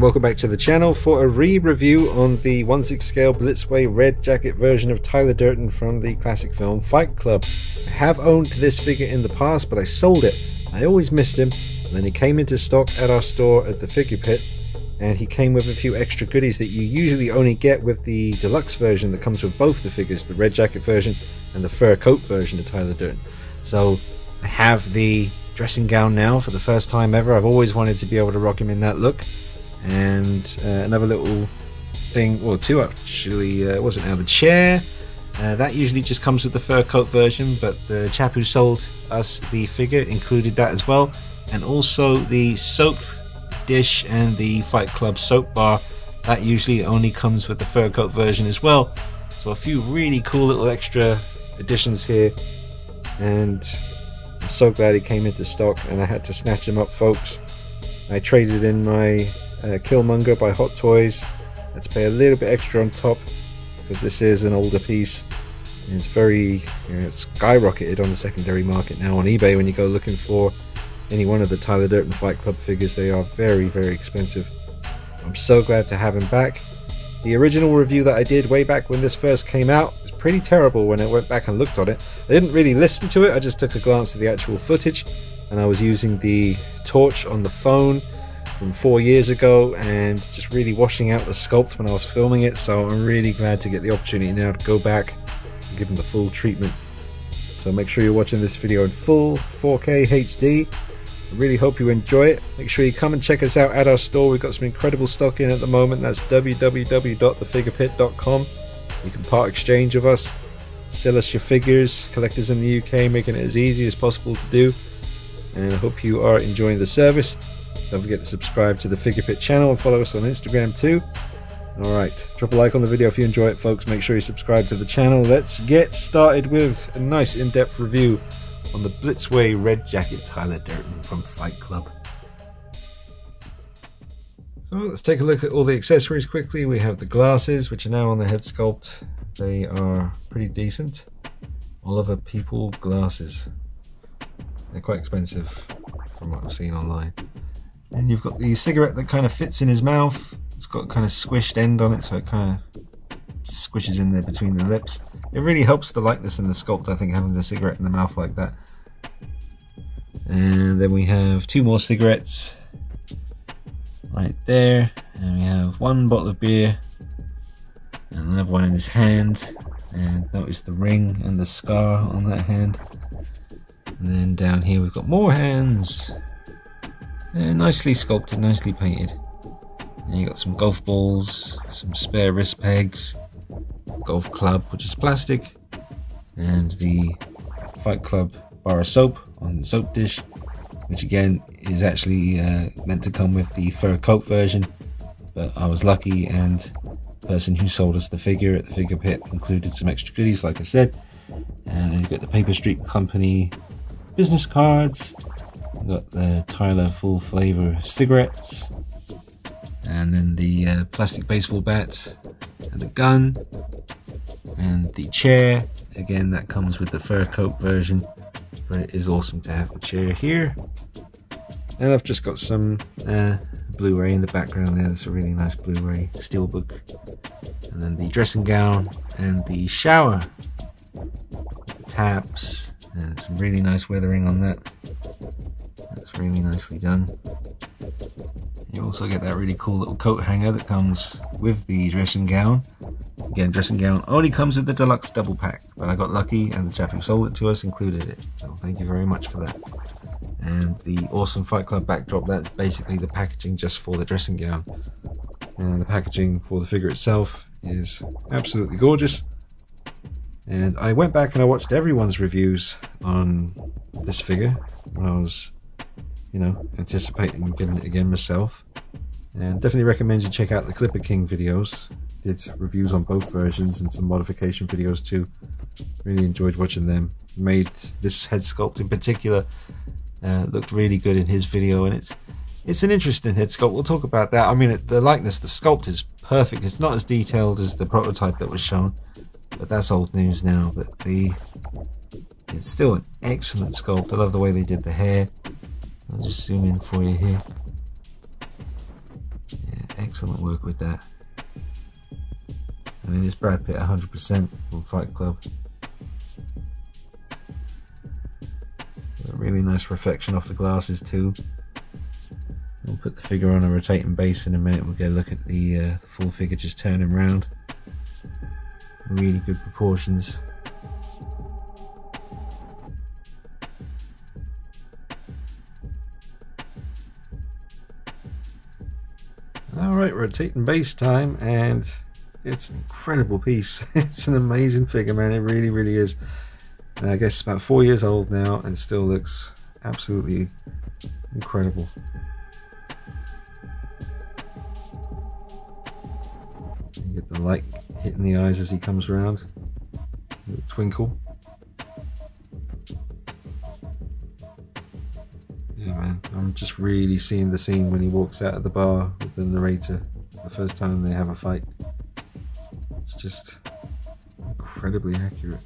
Welcome back to the channel for a re-review on the 1/6 scale Blitzway red jacket version of Tyler Durden from the classic film Fight Club. I have owned this figure in the past, but I sold it. I always missed him, and then he came into stock at our store at the Figure Pit, and he came with a few extra goodies that you usually only get with the deluxe version that comes with both the figures, the red jacket version and the fur coat version of Tyler Durden. So I have the dressing gown now for the first time ever. I've always wanted to be able to rock him in that look. And uh, another little thing, well, two actually, uh, wasn't now the chair. Uh, that usually just comes with the fur coat version, but the chap who sold us the figure included that as well. And also the soap dish and the Fight Club soap bar. That usually only comes with the fur coat version as well. So a few really cool little extra additions here. And I'm so glad he came into stock and I had to snatch him up, folks. I traded in my uh, Killmonger by Hot Toys. Had to pay a little bit extra on top because this is an older piece. And it's very you know, it's skyrocketed on the secondary market now on eBay when you go looking for any one of the Tyler Durden Fight Club figures. They are very, very expensive. I'm so glad to have him back. The original review that I did way back when this first came out was pretty terrible when I went back and looked on it. I didn't really listen to it, I just took a glance at the actual footage and I was using the torch on the phone from four years ago and just really washing out the sculpt when I was filming it so I'm really glad to get the opportunity now to go back and give him the full treatment. So make sure you're watching this video in full 4K HD I really hope you enjoy it. Make sure you come and check us out at our store. We've got some incredible stock in at the moment. That's www.thefigurepit.com. You can part exchange of us, sell us your figures, collectors in the UK, making it as easy as possible to do. And I hope you are enjoying the service. Don't forget to subscribe to the Figure Pit channel and follow us on Instagram too. Alright, drop a like on the video if you enjoy it, folks. Make sure you subscribe to the channel. Let's get started with a nice in depth review on the Blitzway Red Jacket Tyler Durden from Fight Club. So let's take a look at all the accessories quickly. We have the glasses, which are now on the head sculpt. They are pretty decent. Oliver People glasses. They're quite expensive from what I've seen online. And you've got the cigarette that kind of fits in his mouth. It's got kind of squished end on it, so it kind of squishes in there between the lips. It really helps the likeness in the sculpt, I think, having the cigarette in the mouth like that. And then we have two more cigarettes right there. And we have one bottle of beer and another one in his hand. And notice the ring and the scar on that hand. And then down here we've got more hands. And nicely sculpted, nicely painted. And you got some golf balls, some spare wrist pegs, golf club, which is plastic, and the Fight Club bar of soap on the soap dish, which again is actually uh, meant to come with the fur coat version, but I was lucky and the person who sold us the figure at the figure pit included some extra goodies, like I said. And then you've got the Paper Street Company business cards, got the Tyler Full Flavor cigarettes, and then the uh, plastic baseball bat and a gun and the chair. Again that comes with the fur coat version but it is awesome to have the chair here. And I've just got some uh, Blu-ray in the background there. That's a really nice Blu-ray steelbook. And then the dressing gown and the shower. The taps and some really nice weathering on that that's really nicely done you also get that really cool little coat hanger that comes with the dressing gown Again, dressing gown only comes with the deluxe double pack, but I got lucky and the chap who sold it to us included it. So thank you very much for that. And the awesome Fight Club backdrop, that's basically the packaging just for the dressing gown. And the packaging for the figure itself is absolutely gorgeous. And I went back and I watched everyone's reviews on this figure when I was, you know, anticipating getting it again myself. And definitely recommend you check out the Clipper King videos did reviews on both versions and some modification videos too. Really enjoyed watching them. Made this head sculpt in particular uh, looked really good in his video, and it's it's an interesting head sculpt. We'll talk about that. I mean, the likeness, the sculpt is perfect. It's not as detailed as the prototype that was shown, but that's old news now. But the it's still an excellent sculpt. I love the way they did the hair. I'll just zoom in for you here. Yeah, excellent work with that. I mean, it's Brad Pitt 100% from Fight Club. Really nice reflection off the glasses too. We'll put the figure on a rotating base in a minute. We'll go look at the, uh, the full figure just turning around. Really good proportions. Alright, rotating base time and it's an incredible piece. it's an amazing figure, man. It really, really is. I guess it's about four years old now and still looks absolutely incredible. You get the light hitting the eyes as he comes around. twinkle. Yeah, man. I'm just really seeing the scene when he walks out of the bar with the narrator the first time they have a fight. It's just incredibly accurate.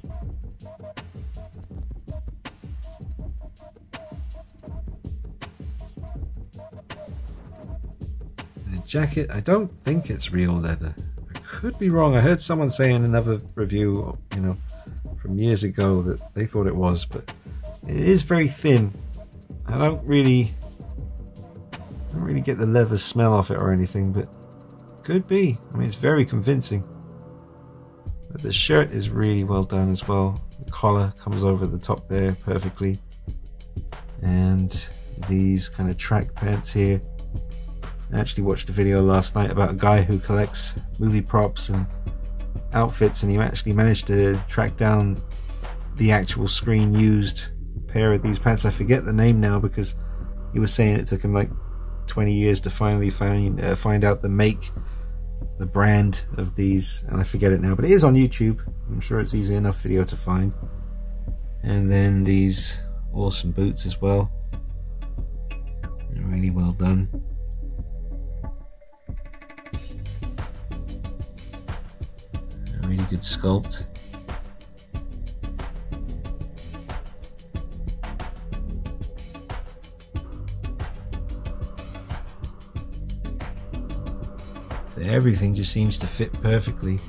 The jacket, I don't think it's real leather. I could be wrong. I heard someone say in another review, you know, from years ago that they thought it was, but it is very thin I don't really, don't really get the leather smell off it or anything, but could be. I mean, it's very convincing. But the shirt is really well done as well. The collar comes over the top there perfectly. And these kind of track pants here. I actually watched a video last night about a guy who collects movie props and outfits and he actually managed to track down the actual screen used pair of these pants. I forget the name now because he was saying it took him like 20 years to finally find uh, find out the make, the brand of these, and I forget it now. But it is on YouTube. I'm sure it's easy enough video to find. And then these awesome boots as well. really well done. Really good sculpt. Everything just seems to fit perfectly.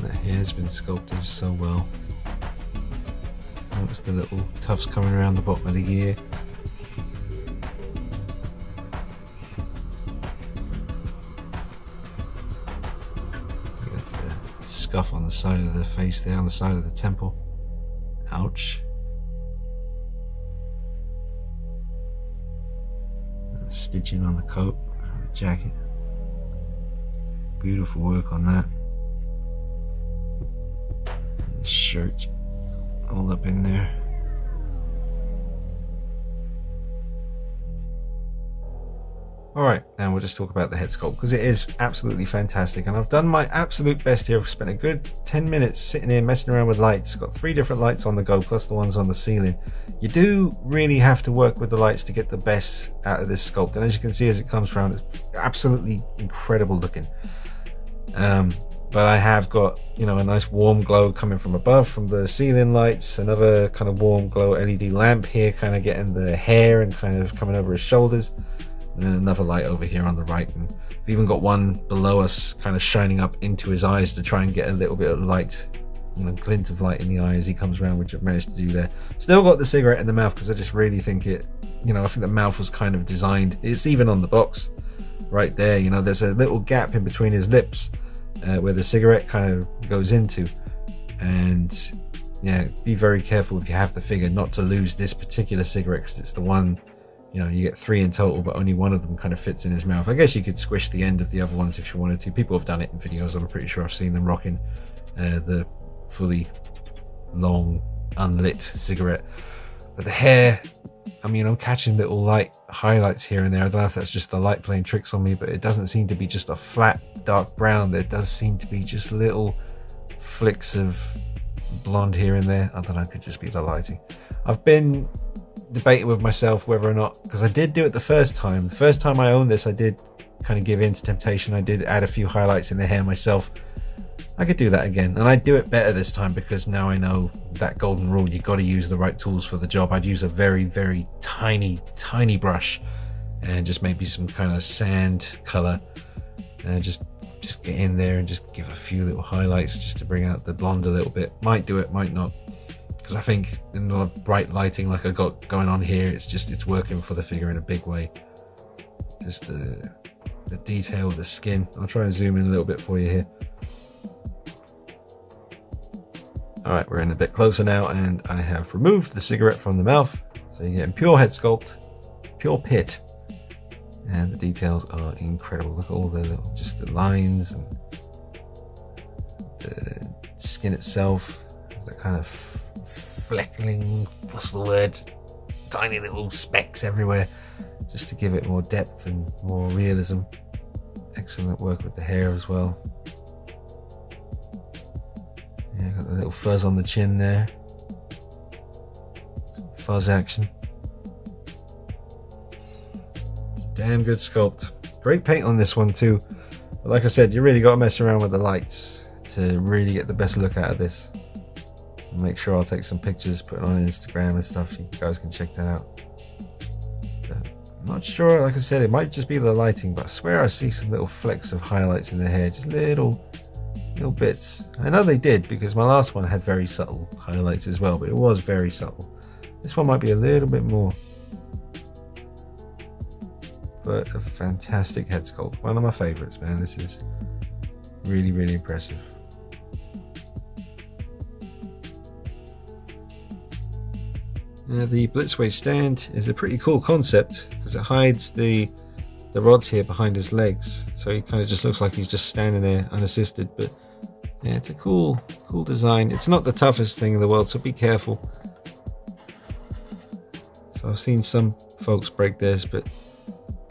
The hair's been sculpted so well. Notice the little tufts coming around the bottom of the ear. scuff on the side of the face there, on the side of the temple. Stitching on the coat, the jacket. Beautiful work on that. And the shirt all up in there. Alright, now we'll just talk about the head sculpt because it is absolutely fantastic and I've done my absolute best here. I've spent a good 10 minutes sitting here messing around with lights. Got three different lights on the go plus the ones on the ceiling. You do really have to work with the lights to get the best out of this sculpt and as you can see as it comes around it's absolutely incredible looking. Um, but I have got, you know, a nice warm glow coming from above from the ceiling lights, another kind of warm glow LED lamp here kind of getting the hair and kind of coming over his shoulders and another light over here on the right. And we've even got one below us kind of shining up into his eyes to try and get a little bit of light you know glint of light in the eye as he comes around which I've managed to do there. Still got the cigarette in the mouth because I just really think it you know I think the mouth was kind of designed it's even on the box right there. You know there's a little gap in between his lips uh, where the cigarette kind of goes into. And yeah be very careful if you have the figure not to lose this particular cigarette because it's the one you know, you get three in total, but only one of them kind of fits in his mouth. I guess you could squish the end of the other ones if you wanted to. People have done it in videos. I'm pretty sure I've seen them rocking uh, the fully long, unlit cigarette. But the hair, I mean, I'm catching little light highlights here and there. I don't know if that's just the light playing tricks on me, but it doesn't seem to be just a flat, dark brown. There does seem to be just little flicks of blonde here and there. I don't know, it could just be the lighting. I've been debating with myself whether or not because I did do it the first time. The first time I owned this, I did kind of give in to temptation. I did add a few highlights in the hair myself, I could do that again, and I'd do it better this time because now I know that golden rule. you've got to use the right tools for the job. I'd use a very, very tiny, tiny brush, and just maybe some kind of sand color, and just just get in there and just give a few little highlights just to bring out the blonde a little bit. Might do it, might not, because I think in the bright lighting like I got going on here, it's just it's working for the figure in a big way. Just the the detail of the skin. I'll try and zoom in a little bit for you here. Alright, we're in a bit closer now and I have removed the cigarette from the mouth. So you're getting pure head sculpt, pure Pitt. And the details are incredible. Look at all the little, just the lines and the skin itself. That kind of fleckling, what's the word? Tiny little specks everywhere. Just to give it more depth and more realism. Excellent work with the hair as well. Yeah, got the little fuzz on the chin there. Fuzz action. Damn good sculpt. Great paint on this one too. But like I said, you really got to mess around with the lights to really get the best look out of this. Make sure I'll take some pictures, put it on Instagram and stuff. You guys can check that out. But I'm not sure, like I said, it might just be the lighting, but I swear I see some little flecks of highlights in the hair. Just little little bits. I know they did because my last one had very subtle highlights as well, but it was very subtle. This one might be a little bit more. But a fantastic head sculpt. One of my favorites, man. This is really, really impressive. Now the Blitzway stand is a pretty cool concept because it hides the the rods here behind his legs. So he kind of just looks like he's just standing there unassisted but yeah it's a cool cool design. It's not the toughest thing in the world so be careful. So I've seen some folks break this but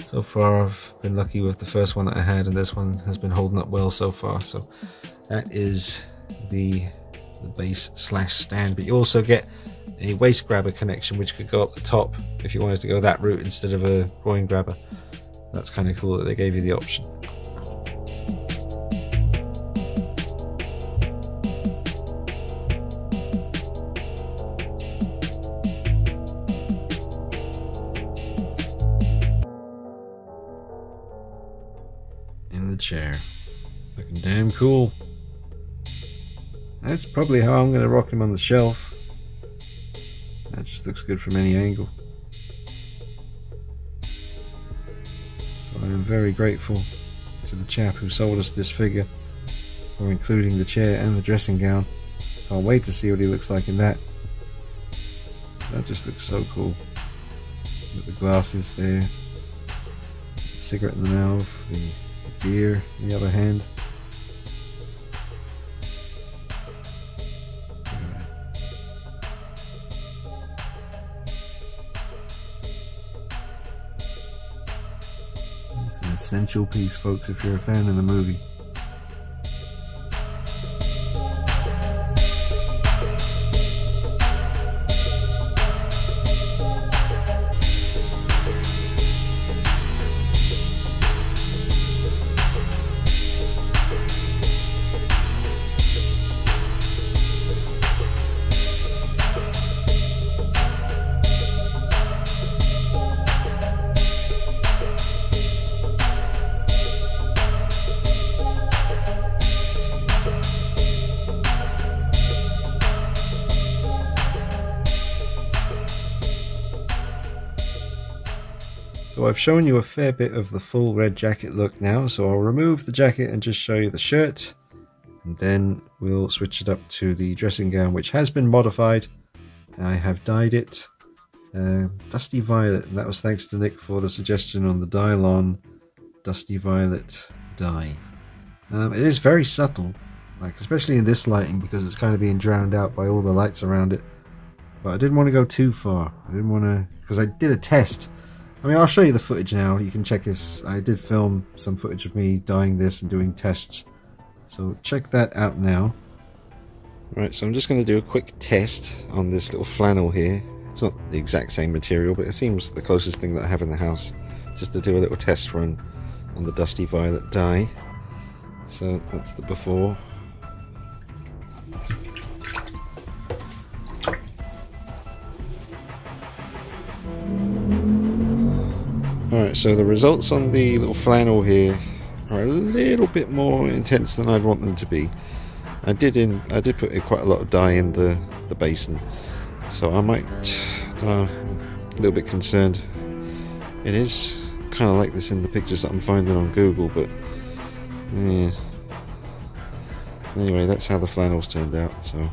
so far I've been lucky with the first one that I had and this one has been holding up well so far. So that is the the base slash stand but you also get a waist grabber connection which could go up the top if you wanted to go that route instead of a groin grabber that's kind of cool that they gave you the option. In the chair. Looking damn cool. That's probably how I'm going to rock him on the shelf. That just looks good from any angle. So I am very grateful to the chap who sold us this figure for including the chair and the dressing gown. Can't wait to see what he looks like in that. That just looks so cool. With the glasses there, the cigarette in the mouth, the beer in the other hand. Essential piece, folks, if you're a fan of the movie. So I've shown you a fair bit of the full red jacket look now, so I'll remove the jacket and just show you the shirt. And then we'll switch it up to the dressing gown, which has been modified. I have dyed it uh, Dusty Violet, and that was thanks to Nick for the suggestion on the Dylon Dusty Violet dye. Um, it is very subtle, like especially in this lighting because it's kind of being drowned out by all the lights around it. But I didn't want to go too far. I didn't want to, because I did a test I mean, I'll show you the footage now. You can check this. I did film some footage of me dyeing this and doing tests. So check that out now. Right, so I'm just going to do a quick test on this little flannel here. It's not the exact same material, but it seems the closest thing that I have in the house. Just to do a little test run on the Dusty Violet dye. So that's the before. So the results on the little flannel here are a little bit more intense than I'd want them to be. I did in I did put quite a lot of dye in the the basin, so I might uh, a little bit concerned. It is kind of like this in the pictures that I'm finding on Google, but yeah. Anyway, that's how the flannels turned out. So,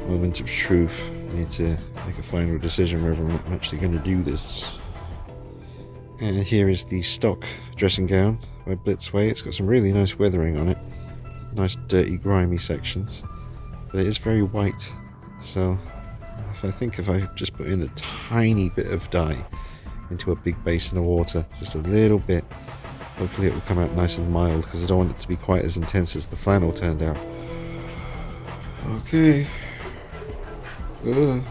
moment of truth. I need to make a final decision whether I'm actually going to do this. And here is the stock dressing gown by Blitzway. It's got some really nice weathering on it. Nice dirty grimy sections. But it is very white. So if I think if I just put in a tiny bit of dye into a big basin of water, just a little bit, hopefully it will come out nice and mild because I don't want it to be quite as intense as the flannel turned out. Okay. Ugh.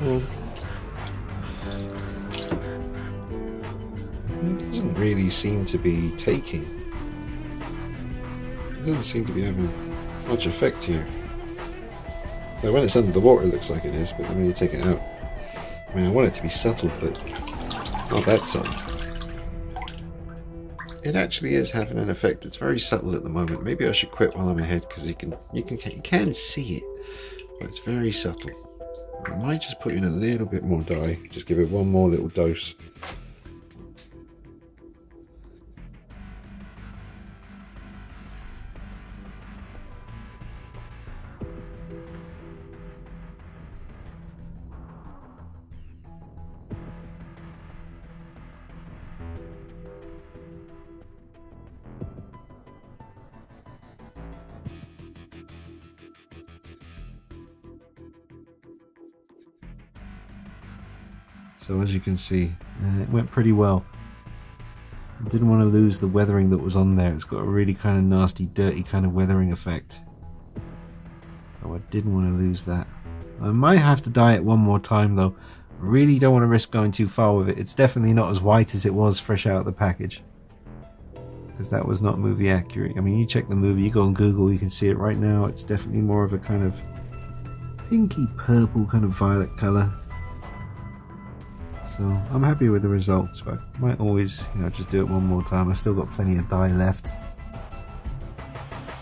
Well, oh. Really seem to be taking. It doesn't seem to be having much effect here. Now when it's under the water it looks like it is, but then when you take it out, I mean I want it to be subtle, but not that subtle. It actually is having an effect. It's very subtle at the moment. Maybe I should quit while I'm ahead because you can you can you can see it, but it's very subtle. I might just put in a little bit more dye. Just give it one more little dose. So as you can see, uh, it went pretty well. I didn't want to lose the weathering that was on there. It's got a really kind of nasty, dirty kind of weathering effect. Oh, I didn't want to lose that. I might have to dye it one more time though. Really don't want to risk going too far with it. It's definitely not as white as it was fresh out of the package. Because that was not movie accurate. I mean, you check the movie, you go on Google, you can see it right now. It's definitely more of a kind of pinky purple kind of violet colour. So I'm happy with the results, but I might always, you know, just do it one more time. I've still got plenty of dye left.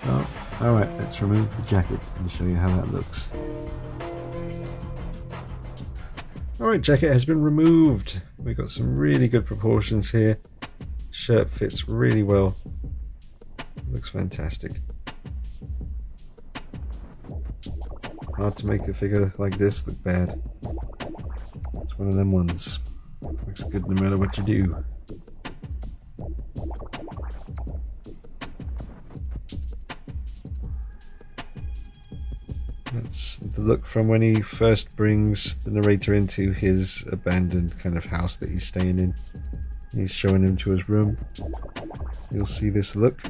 So, alright, let's remove the jacket and show you how that looks. Alright, jacket has been removed. We've got some really good proportions here. Shirt fits really well. Looks fantastic. Hard to make a figure like this look bad. One of them ones. Looks good no matter what you do. That's the look from when he first brings the narrator into his abandoned kind of house that he's staying in. He's showing him to his room. You'll see this look.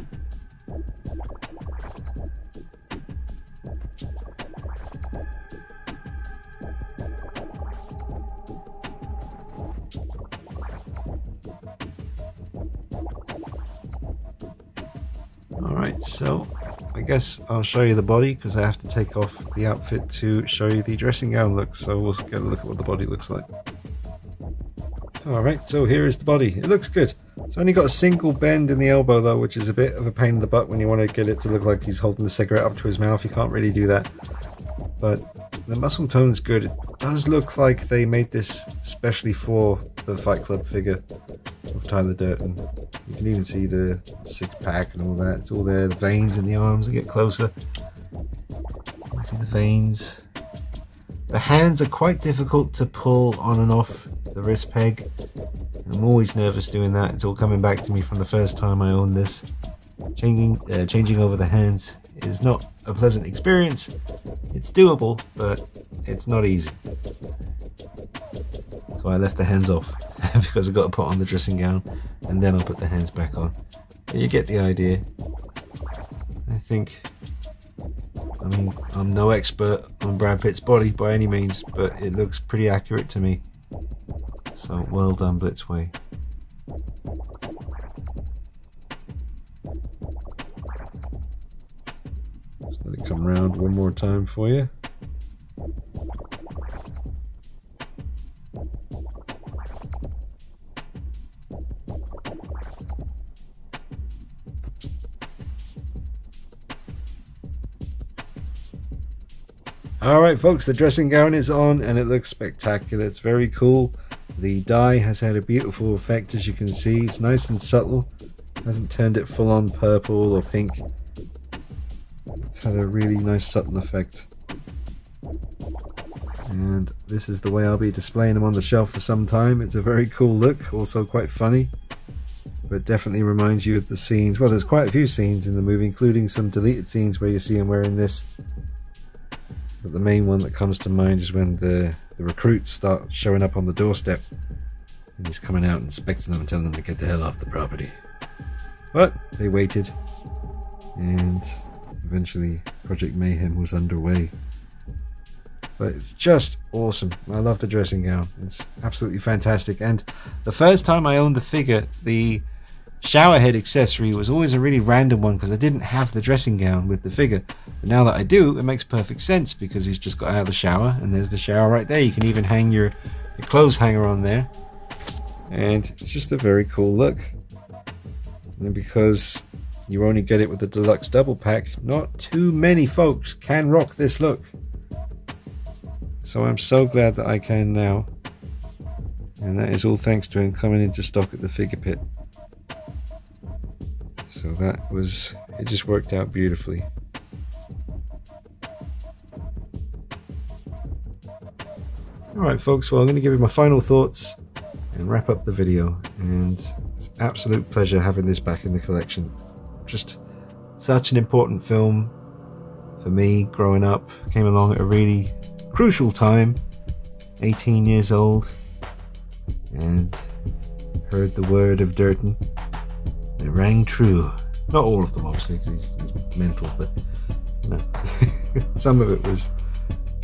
So I guess I'll show you the body because I have to take off the outfit to show you the dressing gown look, so we'll get a look at what the body looks like. Alright, so here is the body. It looks good. It's only got a single bend in the elbow though, which is a bit of a pain in the butt when you want to get it to look like he's holding the cigarette up to his mouth. You can't really do that. But the muscle tone's good. It does look like they made this especially for the Fight Club figure of Tyler Durden. You can even see the six pack and all that. It's all there. The veins in the arms. I get closer. You see the veins. The hands are quite difficult to pull on and off the wrist peg. I'm always nervous doing that. It's all coming back to me from the first time I owned this. Changing, uh, changing over the hands is not a pleasant experience. It's doable, but it's not easy. So I left the hands off because I got to put on the dressing gown and then I'll put the hands back on. You get the idea. I think, I mean, I'm no expert on Brad Pitt's body by any means, but it looks pretty accurate to me. So well done, Blitzway. one more time for you. All right, folks, the dressing gown is on and it looks spectacular. It's very cool. The dye has had a beautiful effect, as you can see. It's nice and subtle. It hasn't turned it full on purple or pink. Had a really nice Sutton effect. And this is the way I'll be displaying them on the shelf for some time. It's a very cool look, also quite funny. But definitely reminds you of the scenes. Well, there's quite a few scenes in the movie, including some deleted scenes where you see him wearing this. But the main one that comes to mind is when the, the recruits start showing up on the doorstep. And he's coming out inspecting them and telling them to get the hell off the property. But they waited. And eventually Project Mayhem was underway. But it's just awesome. I love the dressing gown. It's absolutely fantastic. And the first time I owned the figure, the shower head accessory was always a really random one because I didn't have the dressing gown with the figure. But now that I do, it makes perfect sense because he's just got out of the shower and there's the shower right there. You can even hang your, your clothes hanger on there. And it's just a very cool look. And because you only get it with the deluxe double pack, not too many folks can rock this look. So I'm so glad that I can now. And that is all thanks to him coming into stock at the figure pit. So that was, it just worked out beautifully. Alright folks, well I'm going to give you my final thoughts and wrap up the video. And it's an absolute pleasure having this back in the collection. Just such an important film for me growing up. Came along at a really crucial time. 18 years old. And heard the word of Durden. It rang true. Not all of them, obviously, because he's, he's, mental, but some of it was.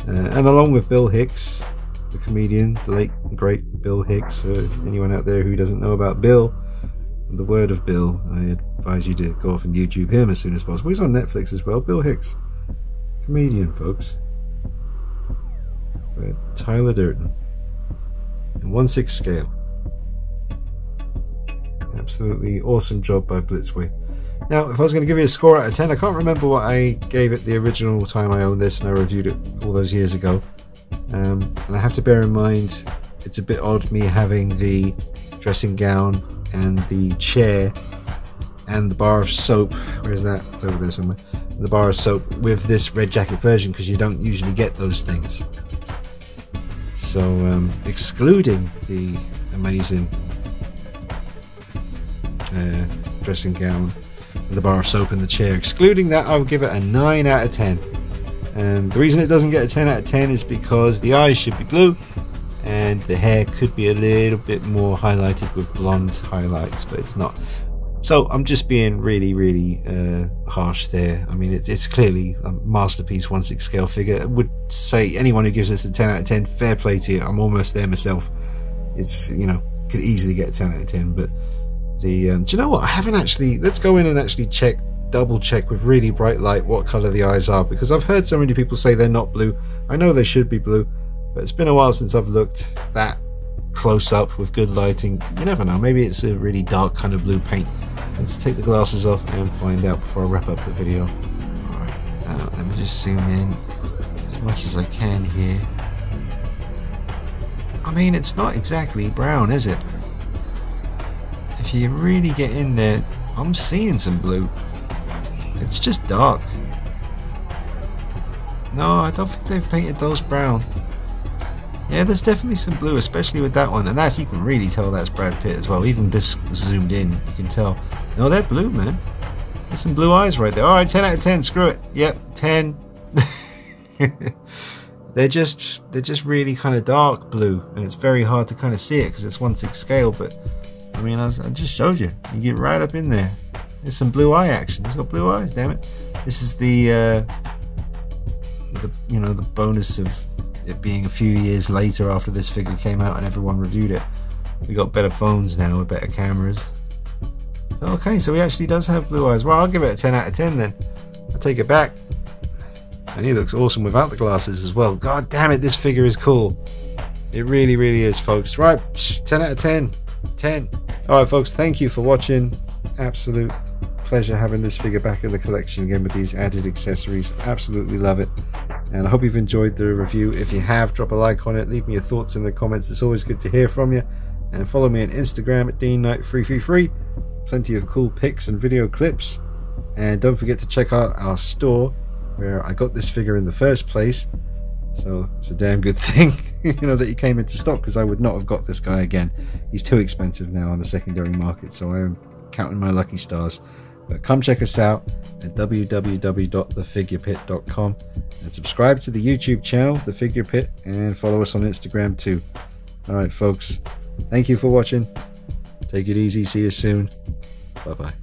Uh, and along with Bill Hicks, the comedian, the late great Bill Hicks. Uh, anyone out there who doesn't know about Bill, the word of Bill, I advise you to go off and YouTube him as soon as possible. He's on Netflix as well. Bill Hicks, comedian, folks. But Tyler Durden, in one six scale. Absolutely awesome job by Blitzway. Now, if I was going to give you a score out of 10, I can't remember what I gave it the original time I owned this and I reviewed it all those years ago. Um, and I have to bear in mind, it's a bit odd me having the dressing gown and the chair and the bar of soap. Where's that? It's over there somewhere. The bar of soap with this red jacket version because you don't usually get those things. So, um, excluding the amazing uh, dressing gown the bar of soap and the chair, excluding that, I would give it a 9 out of 10. And the reason it doesn't get a 10 out of 10 is because the eyes should be blue and the hair could be a little bit more highlighted with blonde highlights, but it's not. So I'm just being really, really uh, harsh there. I mean, it's, it's clearly a masterpiece, 1 6 scale figure. I would say anyone who gives this a 10 out of 10, fair play to you. I'm almost there myself. It's, you know, could easily get a 10 out of 10, but the, um, do you know what? I haven't actually, let's go in and actually check, double check with really bright light what color the eyes are, because I've heard so many people say they're not blue. I know they should be blue, but it's been a while since I've looked that close up with good lighting. You never know, maybe it's a really dark kind of blue paint. Let's take the glasses off and find out before I wrap up the video. Alright, uh, let me just zoom in as much as I can here. I mean, it's not exactly brown, is it? If you really get in there, I'm seeing some blue. It's just dark. No, I don't think they've painted those brown. Yeah, there's definitely some blue, especially with that one. And that you can really tell that's Brad Pitt as well. Even this zoomed in, you can tell. No, they're blue, man. There's some blue eyes right there. Alright, 10 out of 10, screw it. Yep, 10. they're just they're just really kind of dark blue and it's very hard to kind of see it because it's 1 6 scale but I mean I, was, I, just showed you you get right up in there there's some blue eye action it's got blue eyes damn it this is the uh, the you know the bonus of it being a few years later after this figure came out and everyone reviewed it. We got better phones now with better cameras. Okay, so he actually does have blue eyes. Well, I'll give it a 10 out of 10 then. I'll take it back. And he looks awesome without the glasses as well. God damn it, this figure is cool. It really, really is, folks. Right, 10 out of 10. 10. Alright, folks, thank you for watching. Absolute pleasure having this figure back in the collection again with these added accessories. Absolutely love it. And I hope you've enjoyed the review. If you have, drop a like on it. Leave me your thoughts in the comments. It's always good to hear from you. And follow me on Instagram at DeanKnight333. Plenty of cool pics and video clips. And don't forget to check out our store where I got this figure in the first place. So it's a damn good thing, you know, that he came into stock because I would not have got this guy again. He's too expensive now on the secondary market, so I am counting my lucky stars. But come check us out at www.thefigurepit.com and subscribe to the YouTube channel, The Figure Pit, and follow us on Instagram too. Alright, folks, thank you for watching. Take it easy. See you soon. Bye bye.